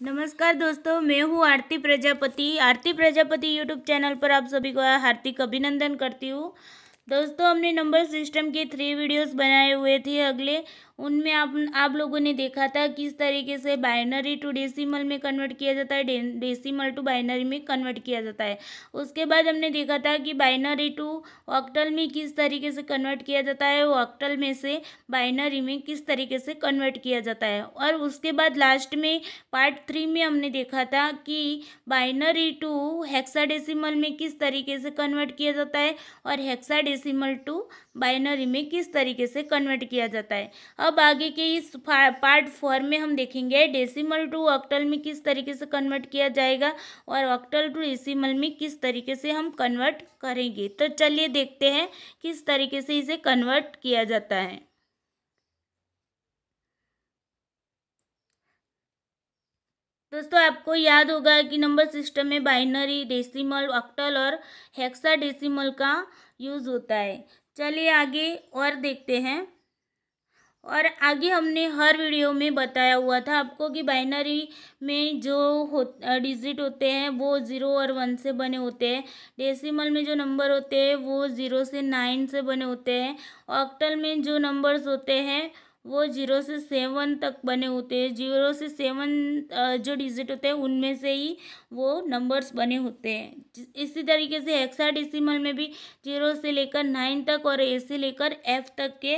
नमस्कार दोस्तों, मैं हूँ आरती प्रजापति। आरती प्रजापति यूट्यूब चैनल पर आप सभी को हार्दिक अभिनंदन करती हूँ। दोस्तों, हमने नंबर सिस्टम के थ्री वीडियोस बनाए हुए थे। अगले उनमें आप आप लोगों ने देखा था किस तरीके से बाइनरी टू डेसिमल में कन्वर्ट किया जाता है डेसिमल टू बाइनरी में कन्वर्ट किया जाता है। उसके बाद हमने देखा था कि बाइनरी टू ऑक्टल में किस तरीके से कन्वर्ट किया जाता है ऑक्टल में से बाइनरी में किस तरीके से कन्वर्ट किया जाता है। और उसके बाद लास्ट में पार्ट थ्री में हमने देखा था कि बाइनरी टू हेक्साडेसिमल में किस तरीके से कन्वर्ट किया जाता है और हेक्साडेसिमल टू बाइनरी में किस तरीके से कन्वर्ट किया जाता है। अब आगे के इस पार्ट फोर में हम देखेंगे डेसिमल टू ऑक्टल में किस तरीके से कन्वर्ट किया जाएगा और ऑक्टल टू डेसिमल में किस तरीके से हम कन्वर्ट करेंगे। तो चलिए देखते हैं किस तरीके से इसे कन्वर्ट किया जाता है। दोस्तों, आपको याद होगा कि नंबर सिस्टम में बाइनरी डेसिमल, ऑक्टल और हेक्सा डेसिमल का यूज़ होता है। चलिए आगे और देखते हैं। और आगे हमने हर वीडियो में बताया हुआ था आपको कि बाइनरी में जो हो डिजिट होते हैं वो ज़ीरो और वन से बने होते हैं। डेसिमल में जो नंबर होते हैं वो ज़ीरो से नाइन से बने होते हैं। ऑक्टल में जो नंबर्स होते हैं वो ज़ीरो से सेवन तक बने होते हैं। ज़ीरो से सेवन जो डिजिट होते हैं, उनमें से ही वो नंबर्स बने होते हैं। इसी तरीके से हेक्साडेसिमल में भी ज़ीरो से लेकर नाइन तक और ए से लेकर एफ़ तक के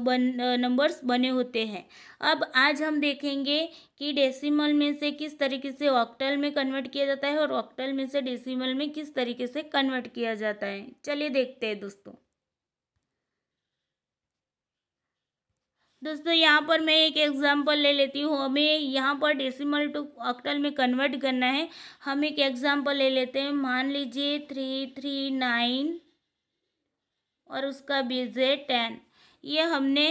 बन नंबर्स बने होते हैं। अब आज हम देखेंगे कि डेसिमल में से किस तरीके से ऑक्टल में कन्वर्ट किया जाता है और ऑक्टल में से डेसिमल में किस तरीके से कन्वर्ट किया जाता है। चलिए देखते हैं दोस्तों। दोस्तों, यहाँ पर मैं एक एग्जांपल ले लेती हूँ। हमें यहाँ पर डेसिमल टू ऑक्टल में कन्वर्ट करना है। हम एक एग्जांपल ले लेते हैं। मान लीजिए थ्री थ्री नाइन और उसका बेस है टेन ये हमने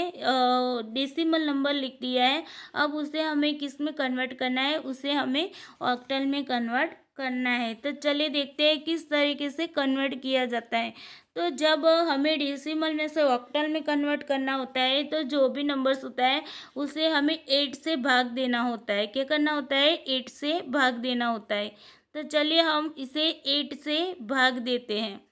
डेसिमल नंबर लिख दिया है। अब उसे हमें किसमें कन्वर्ट करना है? उसे हमें ऑक्टल में कन्वर्ट करना है। तो चलिए देखते हैं किस तरीके से कन्वर्ट किया जाता है। तो जब हमें डेसिमल में से ऑक्टल में कन्वर्ट करना होता है तो जो भी नंबर्स होता है, उसे हमें एट से भाग देना होता है। क्या करना होता है? एट से भाग देना होता है। तो चलिए हम इसे एट से भाग देते हैं।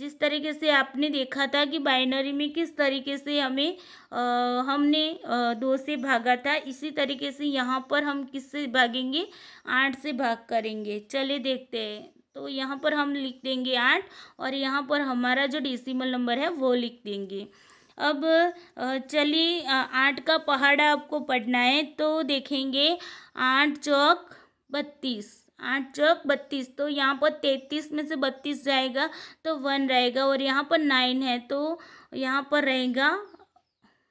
जिस तरीके से आपने देखा था कि बाइनरी में किस तरीके से हमें आ, हमने आ, दो से भागा था इसी तरीके से यहाँ पर हम किससे भागेंगे? आठ से भाग करेंगे। चलिए देखते हैं। तो यहाँ पर हम लिख देंगे आठ और यहाँ पर हमारा जो डेसिमल नंबर है वो लिख देंगे। अब चलिए आठ का पहाड़ा आपको पढ़ना है तो देखेंगे। आठ चौक बत्तीस। आठ चौक बत्तीस तो यहाँ पर तैंतीस में से बत्तीस जाएगा तो वन रहेगा और यहाँ पर नाइन है तो यहाँ पर रहेगा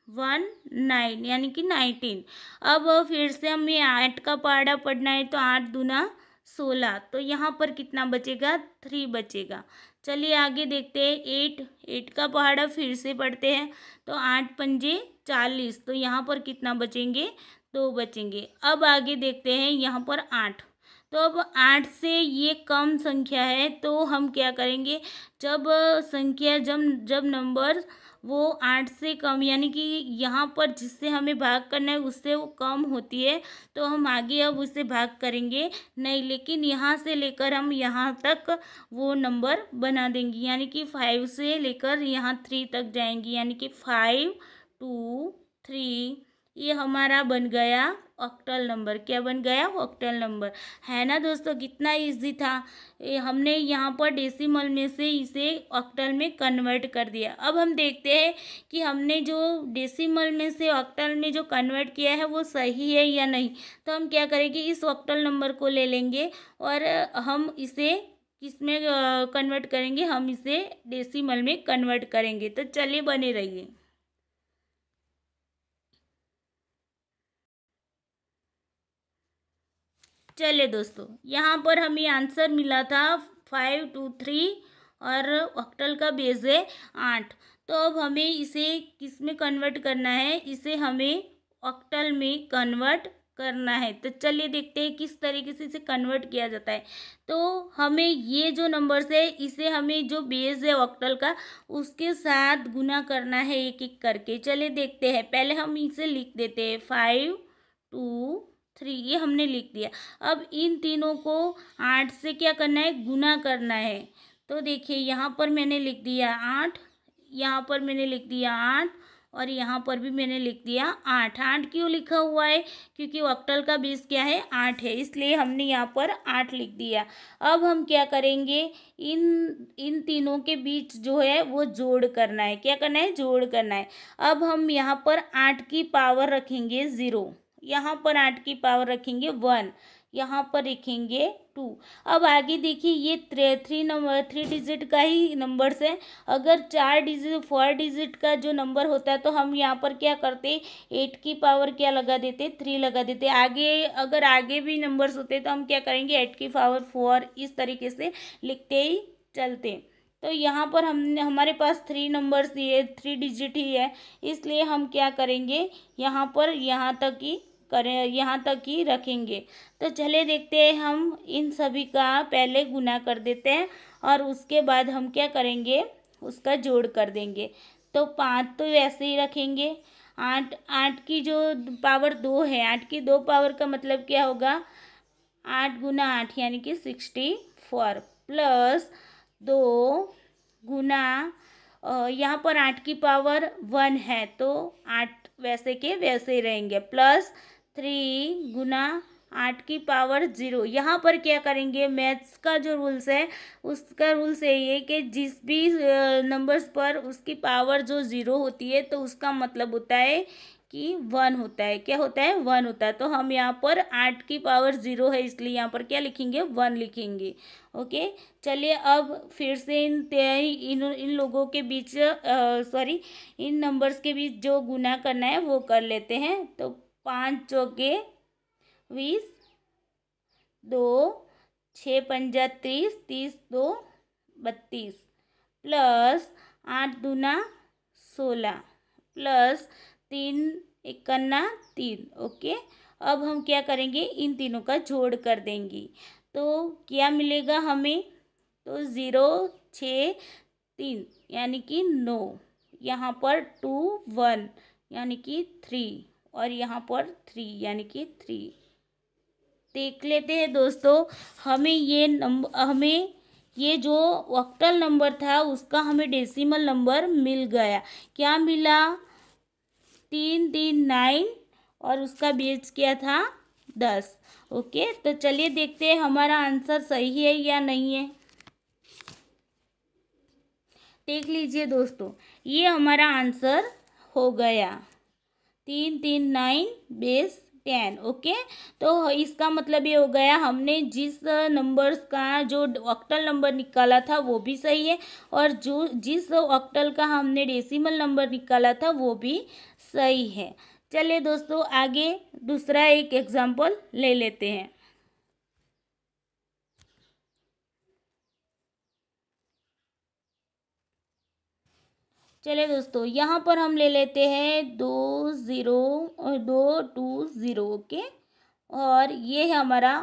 वन नाइन, यानी कि नाइनटीन। अब फिर से हमें आठ का पहाड़ा पढ़ना है तो आठ दूना सोलह तो यहाँ पर कितना बचेगा? थ्री बचेगा। चलिए आगे देखते हैं, एट एट का पहाड़ा फिर से पढ़ते हैं तो आठ पंजे चालीस तो यहाँ पर कितना बचेंगे? दो बचेंगे। अब आगे देखते हैं, यहाँ पर आठ। तो अब आठ से ये कम संख्या है तो हम क्या करेंगे? जब संख्या जब जब नंबर वो आठ से कम, यानी कि यहाँ पर जिससे हमें भाग करना है, उससे वो कम होती है तो हम आगे अब उससे भाग करेंगे। नहीं, लेकिन यहाँ से लेकर हम यहाँ तक वो नंबर बना देंगे, यानी कि फाइव से लेकर यहाँ थ्री तक जाएँगी, यानी कि फाइव, टू, थ्री ये हमारा बन गया ऑक्टल नंबर क्या बन गया? ऑक्टल नंबर है ना दोस्तों? कितना इजी था। हमने यहाँ पर डेसिमल में से इसे ऑक्टल में कन्वर्ट कर दिया। अब हम देखते हैं कि हमने जो डेसिमल में से ऑक्टल में जो कन्वर्ट किया है, वो सही है या नहीं। तो हम क्या करेंगे? इस ऑक्टल नंबर को ले लेंगे और हम इसे किसमें कन्वर्ट करेंगे? हम इसे डेसिमल में कन्वर्ट करेंगे। तो चलिए बने रहिए। चलिए दोस्तों, यहाँ पर हमें आंसर मिला था फाइव टू थ्री और ऑक्टल का बेस है आठ। तो अब हमें इसे किसमें कन्वर्ट करना है? इसे हमें ऑक्टल में कन्वर्ट करना है। तो चलिए देखते हैं किस तरीके से इसे कन्वर्ट किया जाता है। तो हमें ये जो नंबर्स है, इसे हमें जो बेस है ऑक्टल का, उसके साथ गुना करना है एक एक करके। चलिए देखते हैं। पहले हम इसे लिख देते हैं। फाइव टू थ्री, ये हमने लिख दिया। अब इन तीनों को आठ से क्या करना है? गुना करना है। तो देखिए, यहाँ पर मैंने लिख दिया आठ, यहाँ पर मैंने लिख दिया आठ, और यहाँ पर भी मैंने लिख दिया आठ। आठ क्यों लिखा हुआ है? क्योंकि ऑक्टल का बेस क्या है? आठ है, इसलिए हमने यहाँ पर आठ लिख दिया। अब हम क्या करेंगे? इन इन तीनों के बीच जो है, वो जोड़ करना है। क्या करना है? जोड़ करना है। अब हम यहाँ पर आठ की पावर रखेंगे ज़ीरो। यहाँ पर आठ की पावर रखेंगे वन, यहाँ पर लिखेंगे टू। अब आगे देखिए, ये थ्री नंबर थ्री डिजिट का ही नंबर्स है। अगर चार डिजिट फोर डिजिट का जो नंबर होता है तो हम यहाँ पर क्या करते एट की पावर क्या लगा देते थ्री लगा देते आगे, अगर आगे भी नंबर्स होते तो हम क्या करेंगे? एट की पावर फोर इस तरीके से लिखते ही चलते तो यहाँ पर हमने, हमारे पास थ्री नंबर्स ये थ्री डिजिट ही है। इसलिए हम क्या करेंगे? यहाँ पर, यहाँ तक ही करें, यहाँ तक ही रखेंगे। तो चले देखते हैं, हम इन सभी का पहले गुना कर देते हैं और उसके बाद हम क्या करेंगे, उसका जोड़ कर देंगे। तो पाँच तो वैसे ही रखेंगे। आठ आठ की जो पावर दो है, आठ की दो पावर का मतलब क्या होगा? आठ गुना आठ, यानी कि सिक्सटी फोर प्लस दो गुना यहाँ पर आठ की पावर वन है तो आठ वैसे के वैसे ही रहेंगे, प्लस थ्री गुना आठ की पावर ज़ीरो। यहाँ पर क्या करेंगे? मैथ्स का जो रूल्स है, उसका रूल्स यही है कि जिस भी नंबर्स पर उसकी पावर जो ज़ीरो होती है तो उसका मतलब होता है कि वन होता है। क्या होता है? वन होता है। तो हम यहाँ पर आठ की पावर ज़ीरो है, इसलिए यहाँ पर क्या लिखेंगे? वन लिखेंगे। ओके चलिए अब फिर से इन इन इन लोगों के बीच सॉरी इन नंबर्स के बीच जो गुना करना है, वो कर लेते हैं। तो पाँच चौके बीस दो, छः पंजा तीस तीस दो, बत्तीस, प्लस आठ दूना सोलह, प्लस तीन इक्याना तीन, ओके? अब हम क्या करेंगे? इन तीनों का जोड़ कर देंगे। तो क्या मिलेगा हमें? तो ज़ीरो, छ, तीन, यानी कि नौ, यहाँ पर टू, वन, यानी कि थ्री और यहाँ पर थ्री यानी कि थ्री देख लेते हैं दोस्तों, हमें ये नंबर हमें ये जो ऑक्टल नंबर था, उसका हमें डेसिमल नंबर मिल गया। क्या मिला? तीन तीन नाइन और उसका बेस क्या था? दस. ओके तो चलिए देखते हैं हमारा आंसर सही है या नहीं है। देख लीजिए दोस्तों, ये हमारा आंसर हो गया। तीन तीन, नाइन, बेस, टेन, ओके? तो इसका मतलब ये हो गया, हमने जिस नंबर्स का जो ऑक्टल नंबर निकाला था, वो भी सही है, और जो, जिस ऑक्टल का हमने डेसिमल नंबर निकाला था, वो भी सही है। चलिए दोस्तों, आगे दूसरा एक एग्ज़ाम्पल ले लेते हैं। चलिए दोस्तों, यहाँ पर हम ले लेते हैं दो ज़ीरो दो, टू, ज़ीरो, ओके? और ये है हमारा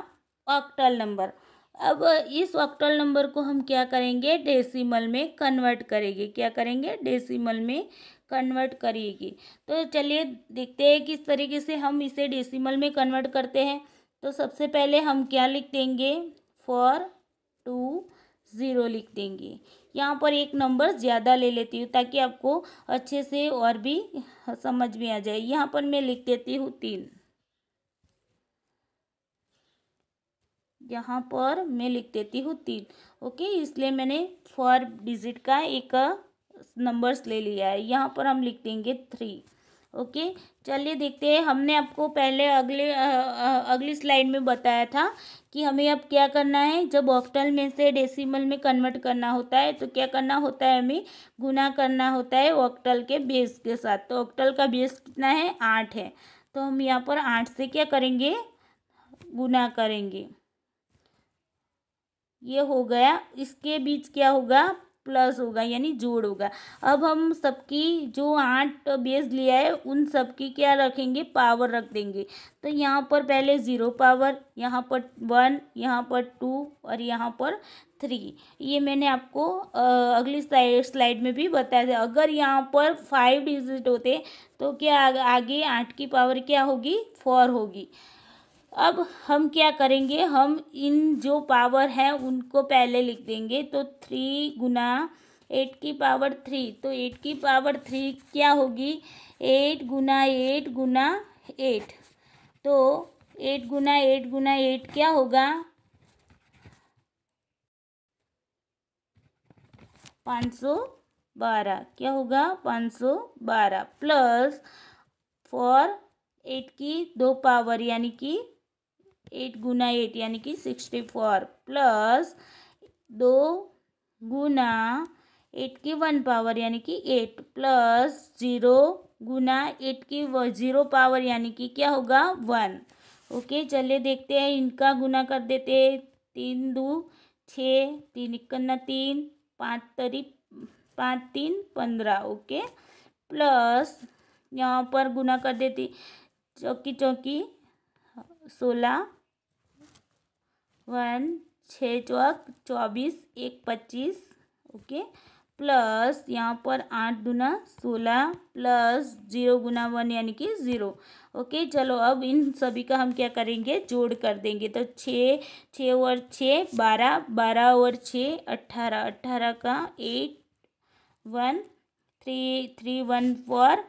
ऑक्टल नंबर अब इस ऑक्टल नंबर को हम क्या करेंगे? डेसिमल में कन्वर्ट करेंगे। क्या करेंगे? डेसिमल में कन्वर्ट करिएगी। तो चलिए देखते हैं किस तरीके से हम इसे डेसिमल में कन्वर्ट करते हैं। तो सबसे पहले हम क्या लिख देंगे? फोर टू ज़ीरो लिख देंगे। यहाँ पर एक नंबर ज़्यादा ले लेती हूँ ताकि आपको अच्छे से और भी समझ में आ जाए। यहाँ पर मैं लिख देती हूँ तीन। यहाँ पर मैं लिख देती हूँ तीन। ओके, इसलिए मैंने फोर डिजिट का एक नंबर्स ले लिया है। यहाँ पर हम लिख देंगे थ्री ओके? चलिए देखते हैं। हमने आपको पहले अगले अगली स्लाइड में बताया था कि हमें अब क्या करना है। जब ऑक्टल में से डेसिमल में कन्वर्ट करना होता है तो क्या करना होता है हमें? गुना करना होता है ऑक्टल के बेस के साथ। तो ऑक्टल का बेस कितना है? आठ है। तो हम यहाँ पर आठ से क्या करेंगे? गुना करेंगे। ये हो गया। इसके बीच क्या होगा? प्लस होगा, यानी जोड़ होगा। अब हम सबकी जो आठ बेस लिया है, उन सबकी क्या रखेंगे? पावर रख देंगे। तो यहाँ पर पहले ज़ीरो पावर, यहाँ पर वन, यहाँ पर टू और यहाँ पर थ्री। ये मैंने आपको अगली स्लाइड में भी बताया था। अगर यहाँ पर फाइव डिजिट होते तो क्या आगे आठ की पावर क्या होगी? फोर होगी। अब हम क्या करेंगे? हम इन जो पावर हैं, उनको पहले लिख देंगे। तो थ्री गुना एट की पावर थ्री तो एट की पावर थ्री क्या होगी? एट गुना एट गुना एट तो एट गुना एट गुना एट क्या होगा? पाँच सौ बारह। क्या होगा? पाँच सौ बारह। प्लस फॉर एट की दो पावर यानी कि एट गुना एट, यानी कि सिक्सटी फोर प्लस दो गुना एट की वन पावर, यानी कि एट प्लस ज़ीरो गुना एट की ज़ीरो पावर, यानी कि क्या होगा? वन। ओके, चलिए देखते हैं, इनका गुना कर देते हैं। तीन दो, छः, तीन इक्कन्ना तीन, पाँच तरी, पाँच तीन, पंद्रह। ओके, प्लस यहाँ पर गुना कर देती, चौकी चौकी, सोलह वन, छः चौक, चौबीस, एक पच्चीस, ओके? प्लस यहाँ पर आठ गुना सोलह, प्लस ज़ीरो गुना वन यानी कि ज़ीरो, ओके? चलो अब इन सभी का हम क्या करेंगे? जोड़ कर देंगे। तो छः छः और छः, बारह बारह और छः अट्ठारह अट्ठारह का eight, one, three three, one, four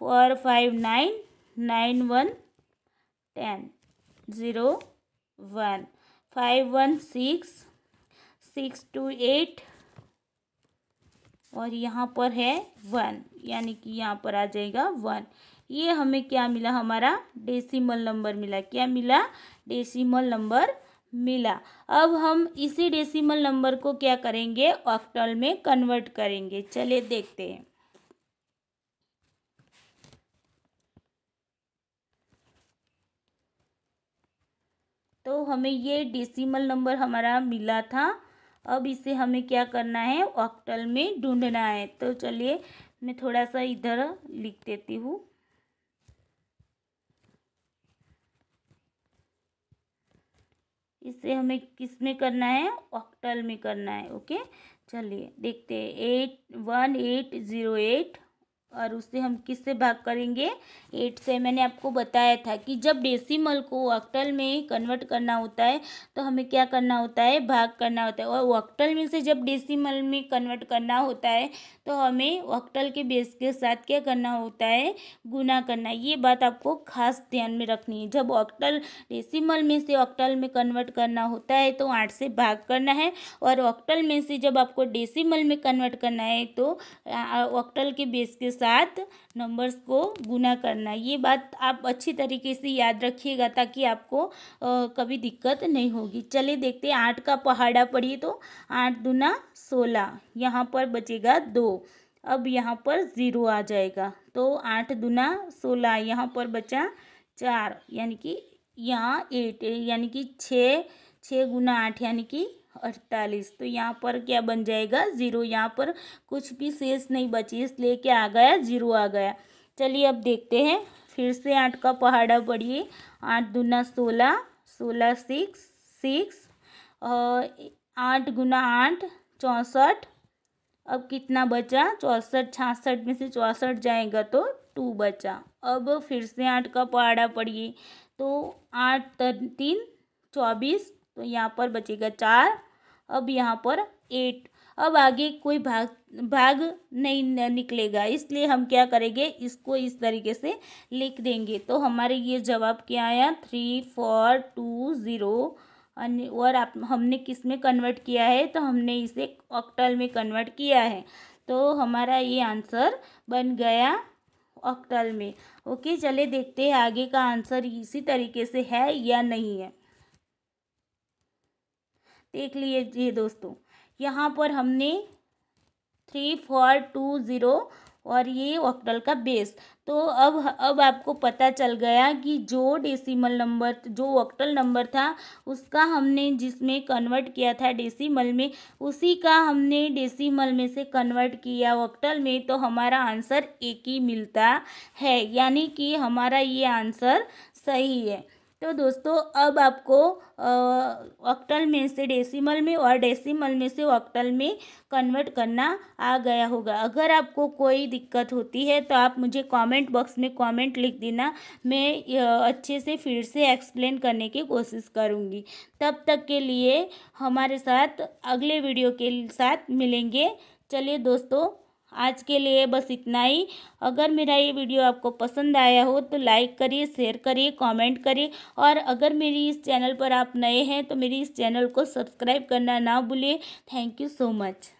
four, five, nine nine, one, ten, zero, one. Five one six six two eight, और यहाँ पर है वन, यानी कि यहाँ पर आ जाएगा वन। ये हमें क्या मिला? हमारा डेसिमल नंबर मिला। क्या मिला? डेसिमल नंबर मिला। अब हम इसी डेसिमल नंबर को क्या करेंगे? ऑक्टल में कन्वर्ट करेंगे। चलिए देखते हैं तो हमें ये डेसिमल नंबर हमारा मिला था। अब इसे हमें क्या करना है? ऑक्टल में ढूंढना है। तो चलिए, मैं थोड़ा सा इधर लिख देती हूँ। इसे हमें किसमें करना है? ऑक्टल में करना है ओके चलिए, देखते हैं। Eight one eight zero eight और उससे हम किससे भाग करेंगे? एट से। मैंने आपको बताया था कि जब डेसिमल को ऑक्टल में कन्वर्ट करना होता है तो हमें क्या करना होता है? भाग करना होता है। और ऑक्टल में से जब डेसिमल में कन्वर्ट करना होता है तो हमें ऑक्टल के बेस के साथ क्या करना होता है? गुना करना। ये बात आपको खास ध्यान में रखनी है। जब ऑक्टल डेसिमल में से ऑक्टल में कन्वर्ट करना होता है तो आठ से भाग करना है। और ऑक्टल में से जब आपको डेसिमल में कन्वर्ट करना है तो ऑक्टल के बेस के साथ नंबर्स को गुना करना। ये बात आप अच्छी तरीके से याद रखिएगा ताकि आपको आ, कभी दिक्कत नहीं होगी। चलिए देखते हैं आठ का पहाड़ा पढ़िए तो। आठ दुना सोलह यहाँ पर बचेगा दो। अब यहाँ पर ज़ीरो आ जाएगा। तो आठ दुना सोलह यहाँ पर बचा चार यानी कि यहाँ एट यानी कि छः छः गुना आठ यानी कि अड़तालीस। तो यहाँ पर क्या बन जाएगा? ज़ीरो। यहाँ पर कुछ भी शेष नहीं बची, इसलिए क्या आ गया? ज़ीरो आ गया। चलिए अब देखते हैं। फिर से आठ का पहाड़ा पढ़िए आठ दुना सोलह सोलह सिक्स सिक्स आठ गुना आठ, चौंसठ। अब कितना बचा? चौंसठ छियासठ में से चौंसठ जाएगा तो टू बचा। अब फिर से आठ का पहाड़ा पढ़िए। तो आठ तीन, चौबीस तो यहाँ पर बचेगा चार, अब यहाँ पर एट अब आगे कोई भाग भाग नहीं निकलेगा, इसलिए हम क्या करेंगे, इसको इस तरीके से लिख देंगे। तो हमारे ये जवाब क्या आया? थ्री फोर टू ज़ीरो और आप, हमने किसमें कन्वर्ट किया है? तो हमने इसे ऑक्टल में कन्वर्ट किया है। तो हमारा ये आंसर बन गया ऑक्टल में। ओके चले देखते हैं आगे का आंसर इसी तरीके से है या नहीं है। देख लीजिए दोस्तों। यहाँ पर हमने थ्री फोर टू ज़ीरो और ये ऑक्टल का बेस तो अब अब आपको पता चल गया कि जो डेसिमल नंबर जो ऑक्टल नंबर था, उसका हमने जिसमें कन्वर्ट किया था डेसिमल में, उसी का हमने डेसिमल में से कन्वर्ट किया ऑक्टल में तो हमारा आंसर एक ही मिलता है। यानी कि हमारा ये आंसर सही है। तो दोस्तों, अब आपको ऑक्टल में से डेसिमल में और डेसिमल में से ऑक्टल में कन्वर्ट करना आ गया होगा। अगर आपको कोई दिक्कत होती है तो आप मुझे कमेंट बॉक्स में कमेंट लिख देना। मैं अच्छे से फिर से एक्सप्लेन करने की कोशिश करूँगी। तब तक के लिए हमारे साथ अगले वीडियो के साथ मिलेंगे। चलिए दोस्तों आज के लिए बस इतना ही। अगर मेरा ये वीडियो आपको पसंद आया हो तो लाइक करिए शेयर करिए कमेंट करिए। और अगर मेरी इस चैनल पर आप नए हैं तो मेरी इस चैनल को सब्सक्राइब करना ना भूलिए। Thank you so much